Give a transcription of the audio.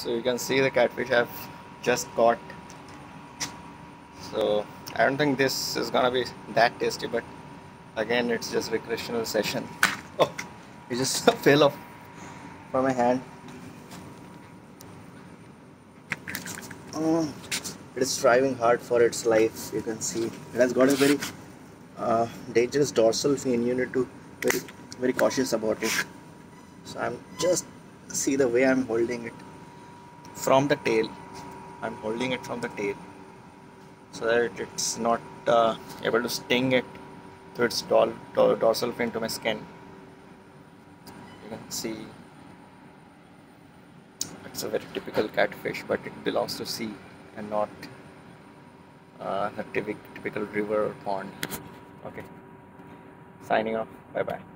so you can see the catfish I've just caught. So I don't think this is gonna be that tasty but again it's just recreational session. Oh it just fell off from my hand. Oh, it is striving hard for its life you can see. It has got a very uh, dangerous dorsal fin. You need to very very cautious about it. So I'm just see the way I'm holding it from the tail. I'm holding it from the tail so that it's not uh, able to sting it through its dol dorsal fin to my skin. You can see it's a very typical catfish but it belongs to sea and not uh, a typical river or pond. Okay. Signing off. Bye bye